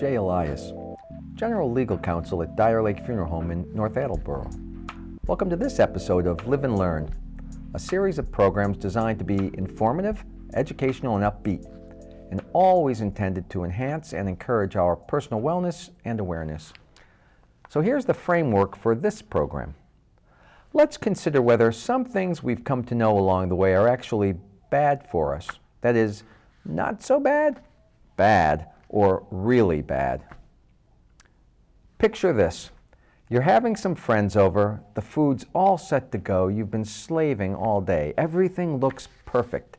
Jay Elias, General Legal Counsel at Dyer Lake Funeral Home in North Attleboro. Welcome to this episode of Live and Learn, a series of programs designed to be informative, educational, and upbeat, and always intended to enhance and encourage our personal wellness and awareness. So here's the framework for this program. Let's consider whether some things we've come to know along the way are actually bad for us. That is, not so bad, bad, or really bad. Picture this. You're having some friends over, the food's all set to go, you've been slaving all day, everything looks perfect.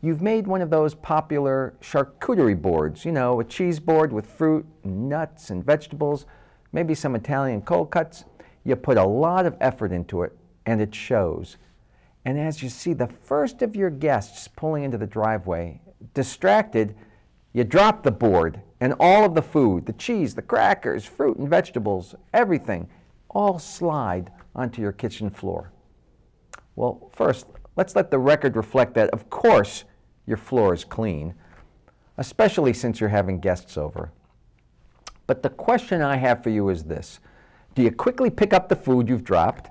You've made one of those popular charcuterie boards, you know, a cheese board with fruit, nuts, and vegetables, maybe some Italian cold cuts. You put a lot of effort into it, and it shows. And as you see the first of your guests pulling into the driveway, distracted, you drop the board and all of the food, the cheese, the crackers, fruit and vegetables, everything, all slide onto your kitchen floor. Well, first, let's let the record reflect that, of course, your floor is clean, especially since you're having guests over. But the question I have for you is this Do you quickly pick up the food you've dropped,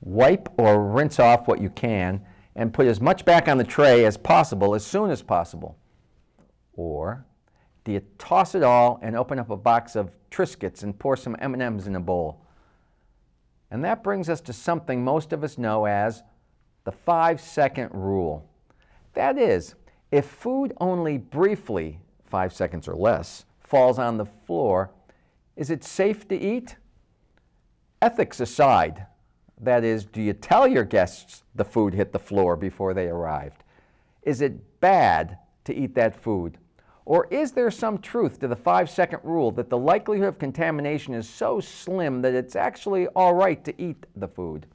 wipe or rinse off what you can, and put as much back on the tray as possible as soon as possible? Or do you toss it all and open up a box of Triscuits and pour some M&Ms in a bowl? And that brings us to something most of us know as the five second rule. That is, if food only briefly, five seconds or less, falls on the floor, is it safe to eat? Ethics aside, that is, do you tell your guests the food hit the floor before they arrived? Is it bad to eat that food? Or is there some truth to the five second rule that the likelihood of contamination is so slim that it's actually all right to eat the food?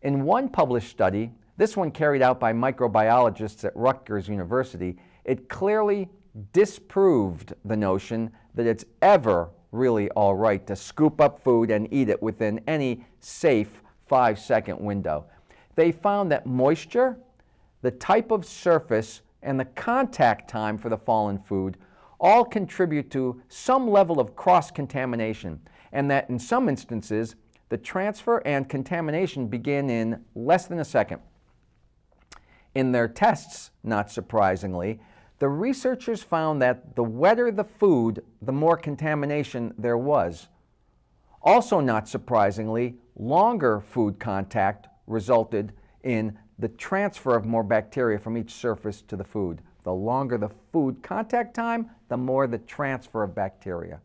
In one published study, this one carried out by microbiologists at Rutgers University, it clearly disproved the notion that it's ever really all right to scoop up food and eat it within any safe five second window. They found that moisture, the type of surface, and the contact time for the fallen food all contribute to some level of cross contamination, and that in some instances, the transfer and contamination begin in less than a second. In their tests, not surprisingly, the researchers found that the wetter the food, the more contamination there was. Also, not surprisingly, longer food contact resulted in the transfer of more bacteria from each surface to the food. The longer the food contact time, the more the transfer of bacteria.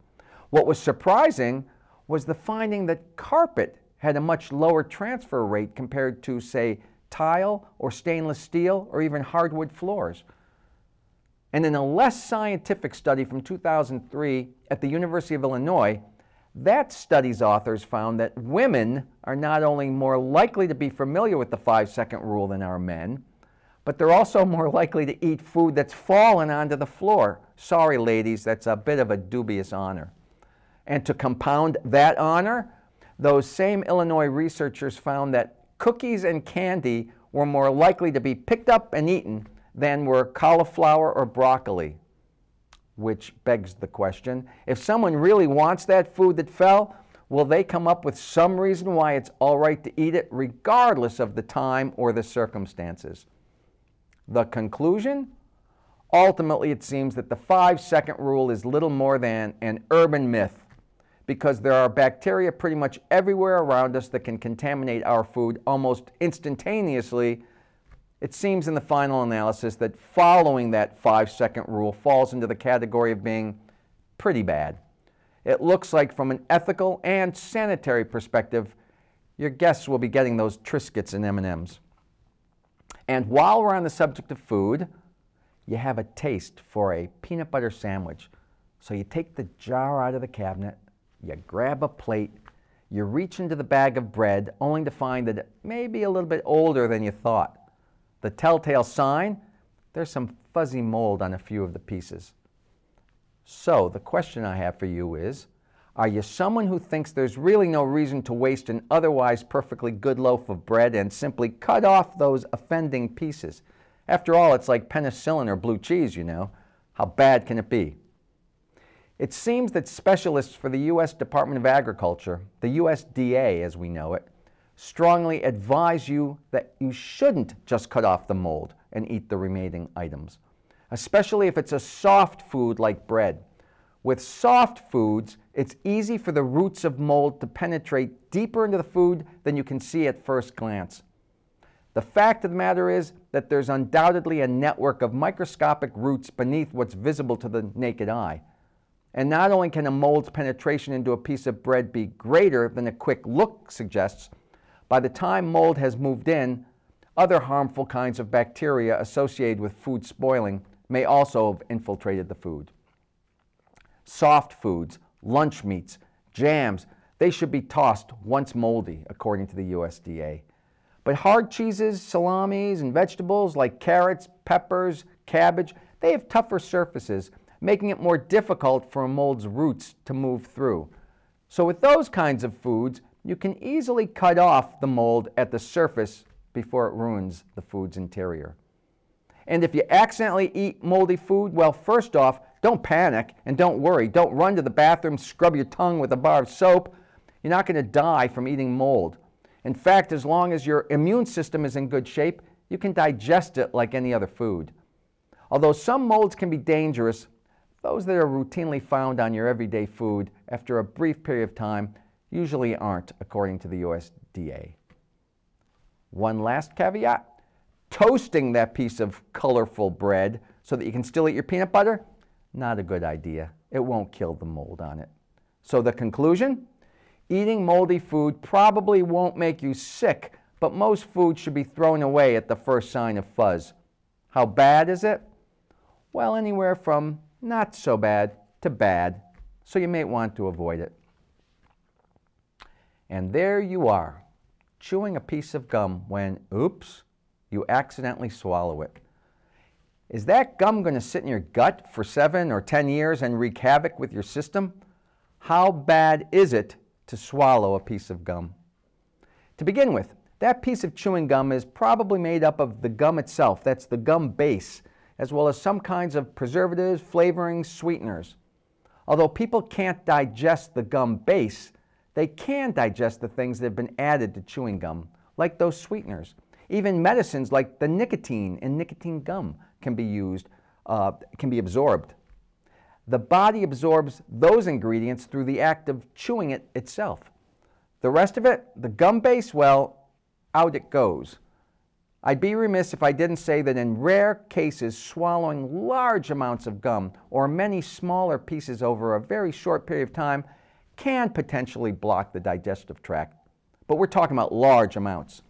What was surprising was the finding that carpet had a much lower transfer rate compared to, say, tile or stainless steel or even hardwood floors. And in a less scientific study from 2003 at the University of Illinois, that study's authors found that women are not only more likely to be familiar with the five second rule than are men, but they're also more likely to eat food that's fallen onto the floor. Sorry, ladies, that's a bit of a dubious honor. And to compound that honor, those same Illinois researchers found that cookies and candy were more likely to be picked up and eaten than were cauliflower or broccoli which begs the question if someone really wants that food that fell, will they come up with some reason why it's all right to eat it, regardless of the time or the circumstances? The conclusion? Ultimately, it seems that the five second rule is little more than an urban myth because there are bacteria pretty much everywhere around us that can contaminate our food almost instantaneously it seems in the final analysis that following that five second rule falls into the category of being pretty bad. It looks like from an ethical and sanitary perspective, your guests will be getting those Triscuits and M&Ms. And while we're on the subject of food, you have a taste for a peanut butter sandwich. So you take the jar out of the cabinet, you grab a plate, you reach into the bag of bread, only to find that it may be a little bit older than you thought. The telltale sign, there's some fuzzy mold on a few of the pieces. So the question I have for you is, are you someone who thinks there's really no reason to waste an otherwise perfectly good loaf of bread and simply cut off those offending pieces? After all, it's like penicillin or blue cheese, you know. How bad can it be? It seems that specialists for the U.S. Department of Agriculture, the USDA as we know it, strongly advise you that you shouldn't just cut off the mold and eat the remaining items, especially if it's a soft food like bread. With soft foods, it's easy for the roots of mold to penetrate deeper into the food than you can see at first glance. The fact of the matter is that there's undoubtedly a network of microscopic roots beneath what's visible to the naked eye. And not only can a mold's penetration into a piece of bread be greater than a quick look suggests, by the time mold has moved in, other harmful kinds of bacteria associated with food spoiling may also have infiltrated the food. Soft foods, lunch meats, jams, they should be tossed once moldy, according to the USDA. But hard cheeses, salamis, and vegetables like carrots, peppers, cabbage, they have tougher surfaces making it more difficult for a mold's roots to move through. So with those kinds of foods, you can easily cut off the mold at the surface before it ruins the food's interior. And if you accidentally eat moldy food, well, first off, don't panic and don't worry. Don't run to the bathroom, scrub your tongue with a bar of soap. You're not going to die from eating mold. In fact, as long as your immune system is in good shape, you can digest it like any other food. Although some molds can be dangerous, those that are routinely found on your everyday food after a brief period of time usually aren't, according to the USDA. One last caveat toasting that piece of colorful bread so that you can still eat your peanut butter, not a good idea. It won't kill the mold on it. So, the conclusion eating moldy food probably won't make you sick, but most food should be thrown away at the first sign of fuzz. How bad is it? Well, anywhere from not so bad to bad, so you may want to avoid it. And there you are, chewing a piece of gum when, oops, you accidentally swallow it. Is that gum going to sit in your gut for seven or ten years and wreak havoc with your system? How bad is it to swallow a piece of gum? To begin with, that piece of chewing gum is probably made up of the gum itself, that's the gum base, as well as some kinds of preservatives, flavorings, sweeteners. Although people can't digest the gum base, they can digest the things that have been added to chewing gum, like those sweeteners. Even medicines like the nicotine in nicotine gum can be used, uh, can be absorbed. The body absorbs those ingredients through the act of chewing it itself. The rest of it, the gum base, well, out it goes. I'd be remiss if I didn't say that in rare cases, swallowing large amounts of gum or many smaller pieces over a very short period of time can potentially block the digestive tract. But we're talking about large amounts.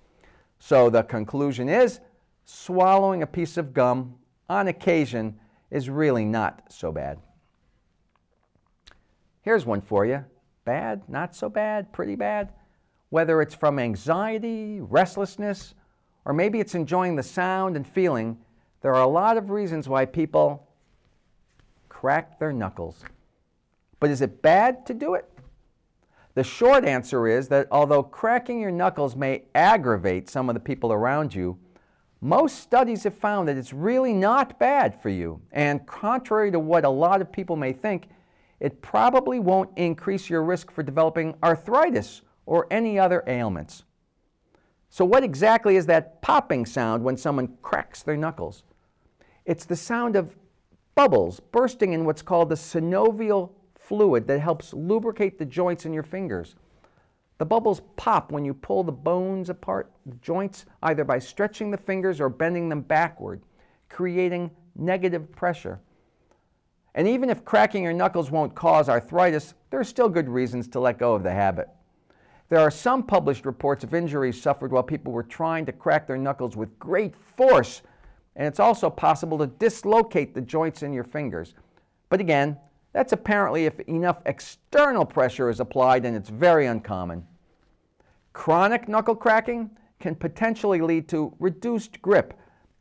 So the conclusion is swallowing a piece of gum on occasion is really not so bad. Here's one for you bad, not so bad, pretty bad. Whether it's from anxiety, restlessness, or maybe it's enjoying the sound and feeling, there are a lot of reasons why people crack their knuckles. But is it bad to do it? The short answer is that although cracking your knuckles may aggravate some of the people around you, most studies have found that it's really not bad for you. And contrary to what a lot of people may think, it probably won't increase your risk for developing arthritis or any other ailments. So, what exactly is that popping sound when someone cracks their knuckles? It's the sound of bubbles bursting in what's called the synovial fluid that helps lubricate the joints in your fingers. The bubbles pop when you pull the bones apart, the joints, either by stretching the fingers or bending them backward, creating negative pressure. And even if cracking your knuckles won't cause arthritis, there are still good reasons to let go of the habit. There are some published reports of injuries suffered while people were trying to crack their knuckles with great force, and it's also possible to dislocate the joints in your fingers. But again, that's apparently if enough external pressure is applied, and it's very uncommon. Chronic knuckle cracking can potentially lead to reduced grip,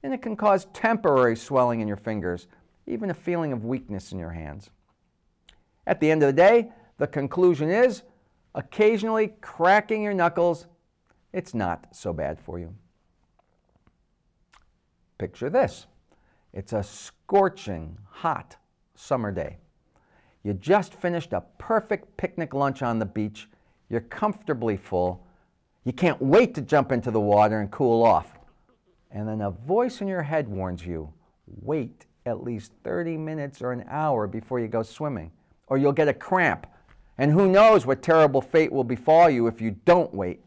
and it can cause temporary swelling in your fingers, even a feeling of weakness in your hands. At the end of the day, the conclusion is occasionally cracking your knuckles, it's not so bad for you. Picture this it's a scorching, hot summer day. You just finished a perfect picnic lunch on the beach. You're comfortably full. You can't wait to jump into the water and cool off. And then a voice in your head warns you wait at least 30 minutes or an hour before you go swimming, or you'll get a cramp. And who knows what terrible fate will befall you if you don't wait.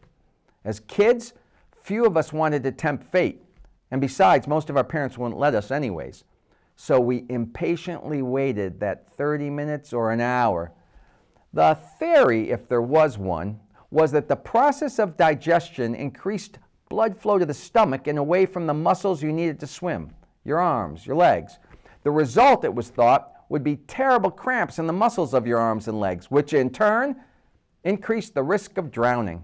As kids, few of us wanted to tempt fate. And besides, most of our parents wouldn't let us, anyways. So we impatiently waited that 30 minutes or an hour. The theory, if there was one, was that the process of digestion increased blood flow to the stomach and away from the muscles you needed to swim your arms, your legs. The result, it was thought, would be terrible cramps in the muscles of your arms and legs, which in turn increased the risk of drowning.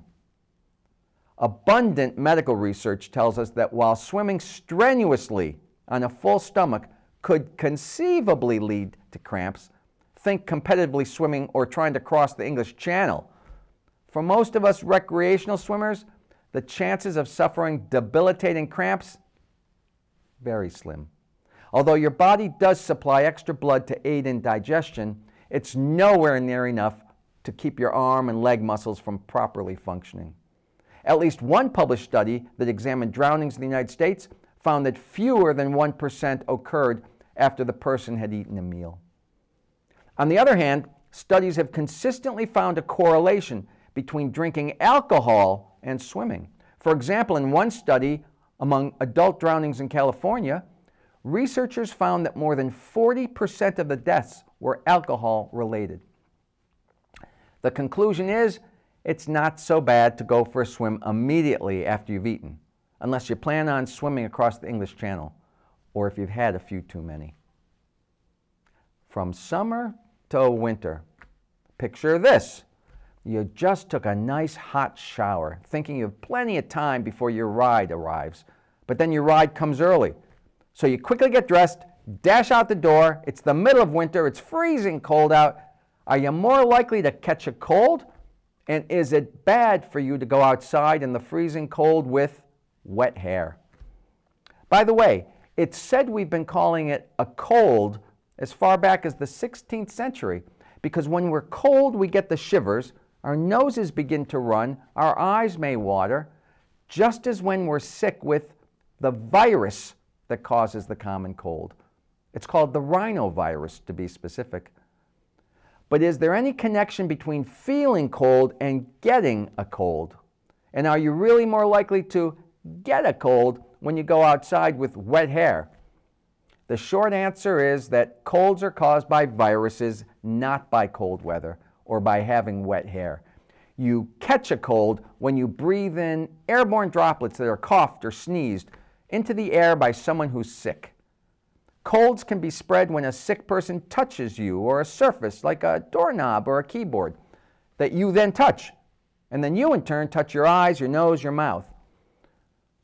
Abundant medical research tells us that while swimming strenuously on a full stomach could conceivably lead to cramps. Think competitively swimming or trying to cross the English Channel. For most of us recreational swimmers, the chances of suffering debilitating cramps very slim. Although your body does supply extra blood to aid in digestion, it's nowhere near enough to keep your arm and leg muscles from properly functioning. At least one published study that examined drownings in the United States found that fewer than 1% occurred after the person had eaten a meal. On the other hand, studies have consistently found a correlation between drinking alcohol and swimming. For example, in one study among adult drownings in California, researchers found that more than 40% of the deaths were alcohol related. The conclusion is it's not so bad to go for a swim immediately after you've eaten, unless you plan on swimming across the English Channel or if you've had a few too many. From summer to winter, picture this. You just took a nice hot shower, thinking you have plenty of time before your ride arrives, but then your ride comes early. So you quickly get dressed, dash out the door. It's the middle of winter, it's freezing cold out. Are you more likely to catch a cold? And is it bad for you to go outside in the freezing cold with wet hair? By the way, it's said we've been calling it a cold as far back as the 16th century because when we're cold, we get the shivers, our noses begin to run, our eyes may water, just as when we're sick with the virus that causes the common cold. It's called the rhinovirus, to be specific. But is there any connection between feeling cold and getting a cold? And are you really more likely to get a cold when you go outside with wet hair? The short answer is that colds are caused by viruses, not by cold weather or by having wet hair. You catch a cold when you breathe in airborne droplets that are coughed or sneezed into the air by someone who's sick. Colds can be spread when a sick person touches you or a surface like a doorknob or a keyboard that you then touch. And then you, in turn, touch your eyes, your nose, your mouth.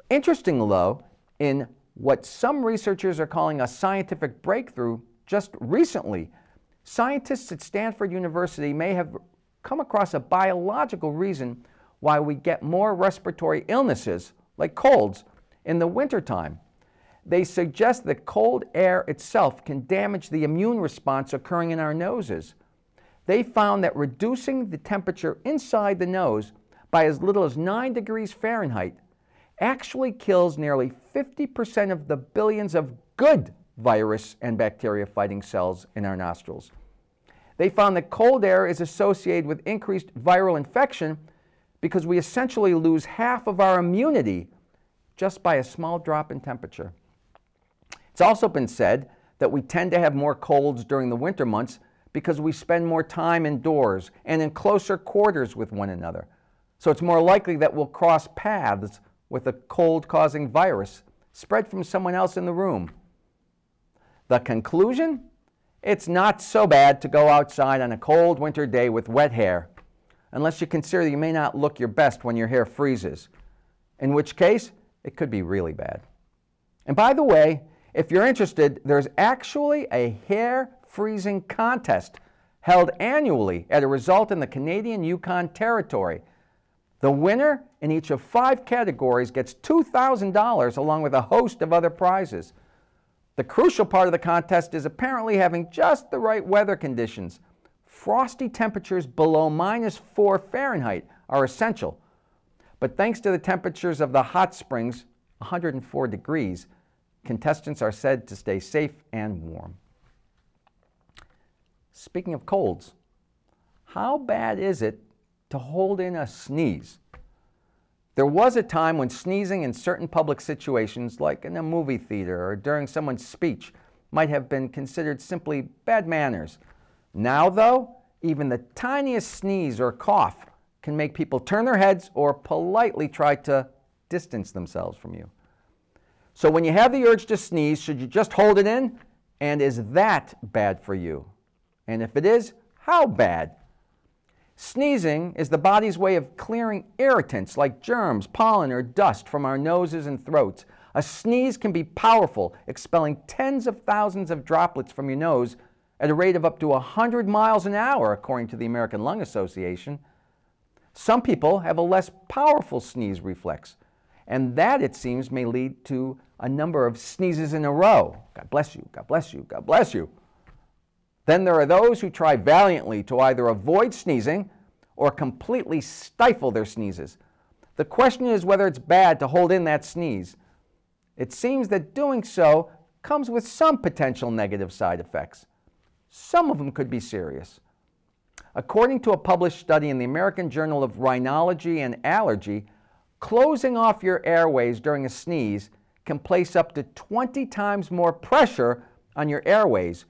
Interestingly, though, in what some researchers are calling a scientific breakthrough just recently, scientists at Stanford University may have come across a biological reason why we get more respiratory illnesses, like colds, in the wintertime. They suggest that cold air itself can damage the immune response occurring in our noses. They found that reducing the temperature inside the nose by as little as 9 degrees Fahrenheit actually kills nearly 50% of the billions of good virus and bacteria fighting cells in our nostrils. They found that cold air is associated with increased viral infection because we essentially lose half of our immunity just by a small drop in temperature. It's also been said that we tend to have more colds during the winter months because we spend more time indoors and in closer quarters with one another. So it's more likely that we'll cross paths with a cold causing virus spread from someone else in the room. The conclusion? It's not so bad to go outside on a cold winter day with wet hair, unless you consider you may not look your best when your hair freezes, in which case it could be really bad. And by the way, if you're interested, there's actually a hair freezing contest held annually at a result in the Canadian Yukon Territory the winner in each of five categories gets $2,000 along with a host of other prizes. The crucial part of the contest is apparently having just the right weather conditions, frosty temperatures below minus 4 Fahrenheit are essential. But thanks to the temperatures of the hot springs, 104 degrees, contestants are said to stay safe and warm. Speaking of colds, how bad is it to hold in a sneeze? There was a time when sneezing in certain public situations, like in a movie theater or during someone's speech, might have been considered simply bad manners. Now, though, even the tiniest sneeze or cough can make people turn their heads or politely try to distance themselves from you. So, when you have the urge to sneeze, should you just hold it in? And is that bad for you? And if it is, how bad? Sneezing is the body's way of clearing irritants like germs, pollen, or dust from our noses and throats. A sneeze can be powerful, expelling tens of thousands of droplets from your nose at a rate of up to 100 miles an hour, according to the American Lung Association. Some people have a less powerful sneeze reflex, and that, it seems, may lead to a number of sneezes in a row. God bless you, God bless you, God bless you. Then there are those who try valiantly to either avoid sneezing or completely stifle their sneezes. The question is whether it's bad to hold in that sneeze. It seems that doing so comes with some potential negative side effects. Some of them could be serious. According to a published study in the American Journal of Rhinology and Allergy, closing off your airways during a sneeze can place up to 20 times more pressure on your airways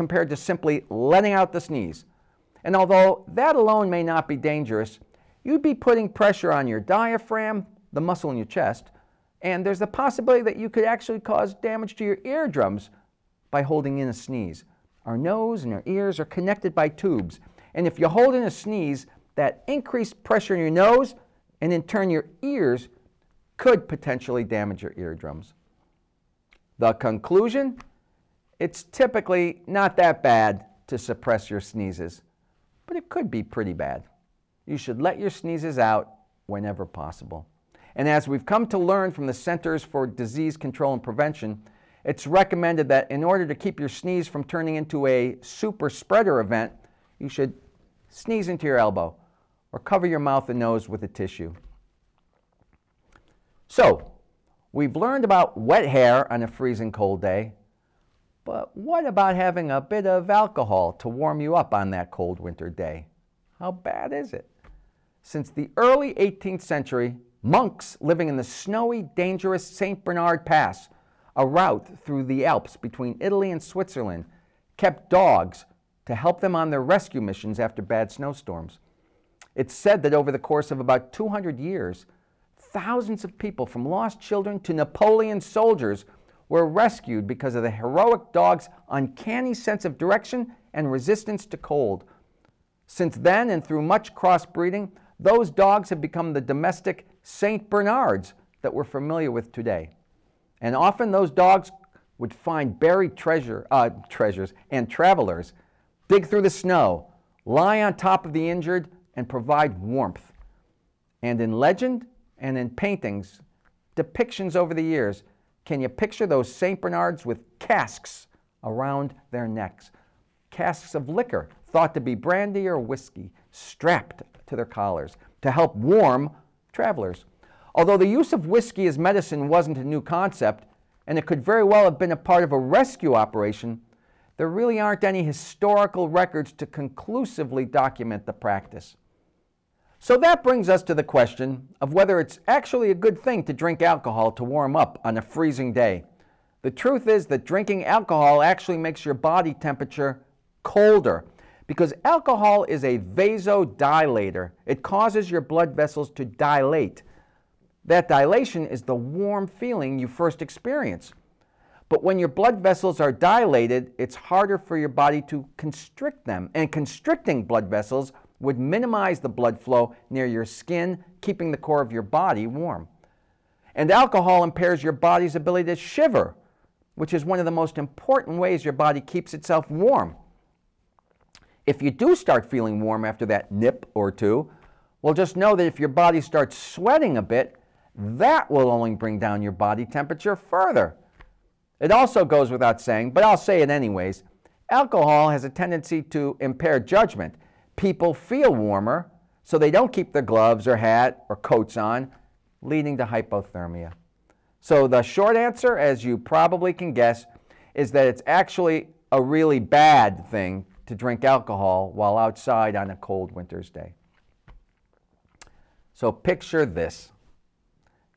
compared to simply letting out the sneeze. And although that alone may not be dangerous, you'd be putting pressure on your diaphragm, the muscle in your chest, and there's the possibility that you could actually cause damage to your eardrums by holding in a sneeze. Our nose and our ears are connected by tubes. And if you hold in a sneeze, that increased pressure in your nose and in turn your ears could potentially damage your eardrums. The conclusion it's typically not that bad to suppress your sneezes, but it could be pretty bad. You should let your sneezes out whenever possible. And as we've come to learn from the Centers for Disease Control and Prevention, it's recommended that in order to keep your sneeze from turning into a super spreader event, you should sneeze into your elbow or cover your mouth and nose with a tissue. So, we've learned about wet hair on a freezing cold day, but what about having a bit of alcohol to warm you up on that cold winter day? How bad is it? Since the early 18th century, monks living in the snowy, dangerous St. Bernard Pass, a route through the Alps between Italy and Switzerland, kept dogs to help them on their rescue missions after bad snowstorms. It's said that over the course of about 200 years, thousands of people, from lost children to Napoleon soldiers, were rescued because of the heroic dog's uncanny sense of direction and resistance to cold. Since then, and through much crossbreeding, those dogs have become the domestic St. Bernards that we're familiar with today. And often those dogs would find buried treasure, uh, treasures and travelers, dig through the snow, lie on top of the injured, and provide warmth. And in legend and in paintings, depictions over the years can you picture those St. Bernards with casks around their necks? Casks of liquor, thought to be brandy or whiskey, strapped to their collars to help warm travelers. Although the use of whiskey as medicine wasn't a new concept, and it could very well have been a part of a rescue operation, there really aren't any historical records to conclusively document the practice. So that brings us to the question of whether it's actually a good thing to drink alcohol to warm up on a freezing day. The truth is that drinking alcohol actually makes your body temperature colder because alcohol is a vasodilator. It causes your blood vessels to dilate. That dilation is the warm feeling you first experience. But when your blood vessels are dilated, it's harder for your body to constrict them. And constricting blood vessels would minimize the blood flow near your skin, keeping the core of your body warm. And alcohol impairs your body's ability to shiver, which is one of the most important ways your body keeps itself warm. If you do start feeling warm after that nip or two, well, just know that if your body starts sweating a bit, that will only bring down your body temperature further. It also goes without saying, but I'll say it anyways Alcohol has a tendency to impair judgment. People feel warmer, so they don't keep their gloves or hat or coats on, leading to hypothermia. So the short answer, as you probably can guess, is that it's actually a really bad thing to drink alcohol while outside on a cold winter's day. So picture this.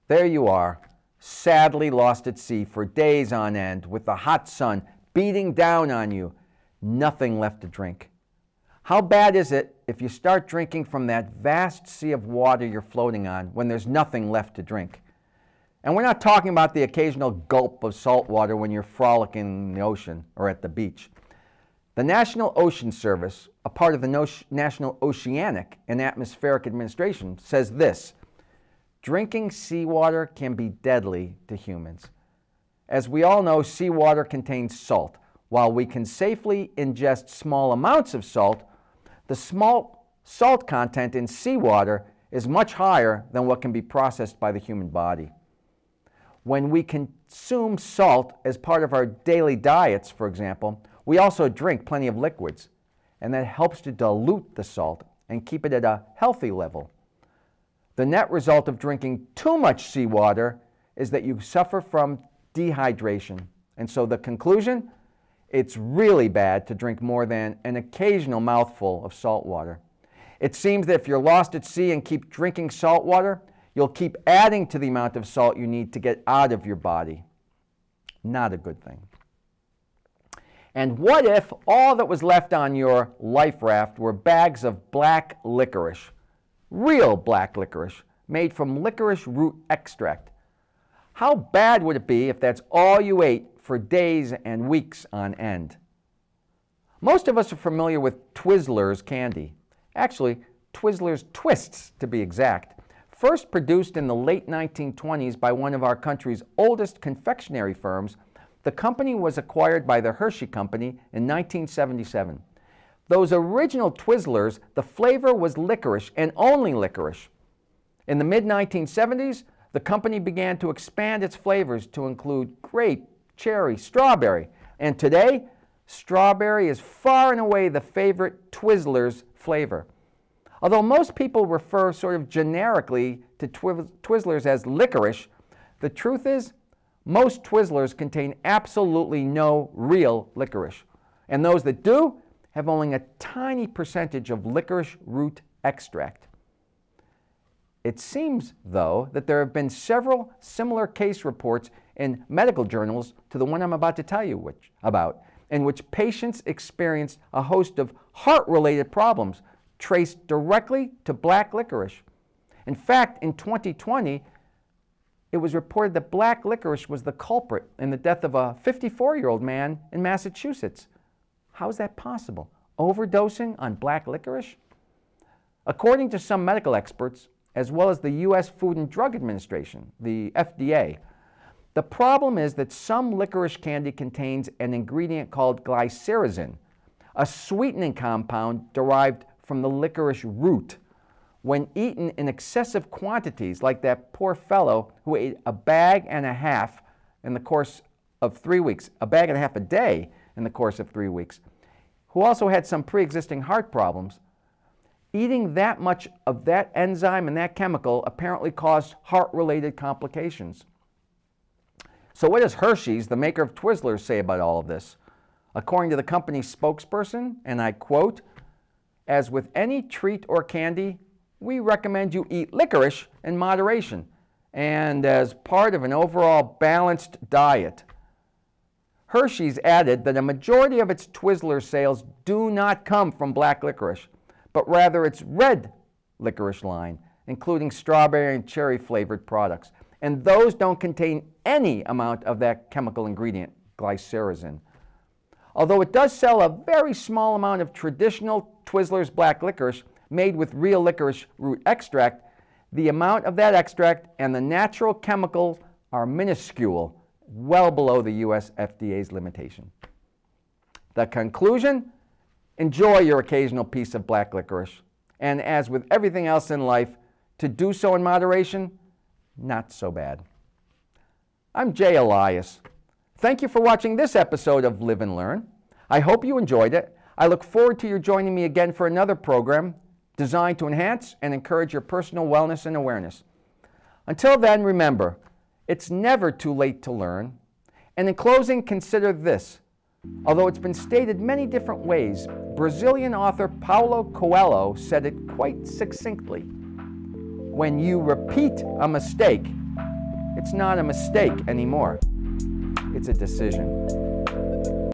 There you are, sadly lost at sea for days on end with the hot sun beating down on you, nothing left to drink. How bad is it if you start drinking from that vast sea of water you're floating on when there's nothing left to drink? And we're not talking about the occasional gulp of salt water when you're frolicking in the ocean or at the beach. The National Ocean Service, a part of the National Oceanic and Atmospheric Administration, says this Drinking seawater can be deadly to humans. As we all know, seawater contains salt. While we can safely ingest small amounts of salt, the small salt content in seawater is much higher than what can be processed by the human body. When we consume salt as part of our daily diets, for example, we also drink plenty of liquids, and that helps to dilute the salt and keep it at a healthy level. The net result of drinking too much seawater is that you suffer from dehydration. And so the conclusion it's really bad to drink more than an occasional mouthful of salt water. It seems that if you're lost at sea and keep drinking salt water, you'll keep adding to the amount of salt you need to get out of your body. Not a good thing. And what if all that was left on your life raft were bags of black licorice, real black licorice, made from licorice root extract? How bad would it be if that's all you ate for days and weeks on end? Most of us are familiar with Twizzlers candy. Actually, Twizzlers Twists, to be exact. First produced in the late 1920s by one of our country's oldest confectionery firms, the company was acquired by the Hershey Company in 1977. Those original Twizzlers, the flavor was licorice and only licorice. In the mid 1970s, the company began to expand its flavors to include grape, cherry, strawberry, and today, strawberry is far and away the favorite Twizzlers flavor. Although most people refer sort of generically to Twizzlers as licorice, the truth is most Twizzlers contain absolutely no real licorice. And those that do have only a tiny percentage of licorice root extract. It seems, though, that there have been several similar case reports in medical journals to the one I'm about to tell you which, about, in which patients experienced a host of heart related problems traced directly to black licorice. In fact, in 2020, it was reported that black licorice was the culprit in the death of a 54 year old man in Massachusetts. How is that possible? Overdosing on black licorice? According to some medical experts, as well as the U.S. Food and Drug Administration, the FDA, the problem is that some licorice candy contains an ingredient called glycyrrhizin, a sweetening compound derived from the licorice root when eaten in excessive quantities, like that poor fellow who ate a bag and a half in the course of three weeks, a bag and a half a day in the course of three weeks, who also had some pre existing heart problems, eating that much of that enzyme and that chemical apparently caused heart related complications. So, what does Hershey's, the maker of Twizzlers, say about all of this? According to the company's spokesperson, and I quote, as with any treat or candy, we recommend you eat licorice in moderation and as part of an overall balanced diet. Hershey's added that a majority of its Twizzler sales do not come from black licorice, but rather its red licorice line, including strawberry and cherry flavored products. And those don't contain any amount of that chemical ingredient, glycyrrhizin. Although it does sell a very small amount of traditional Twizzlers black licorice, made with real licorice root extract, the amount of that extract and the natural chemicals are minuscule, well below the US FDA's limitation. The conclusion enjoy your occasional piece of black licorice. And as with everything else in life, to do so in moderation, not so bad. I'm Jay Elias. Thank you for watching this episode of Live and Learn. I hope you enjoyed it. I look forward to your joining me again for another program designed to enhance and encourage your personal wellness and awareness. Until then, remember, it's never too late to learn. And in closing, consider this. Although it's been stated many different ways, Brazilian author Paulo Coelho said it quite succinctly. When you repeat a mistake, it's not a mistake anymore. It's a decision.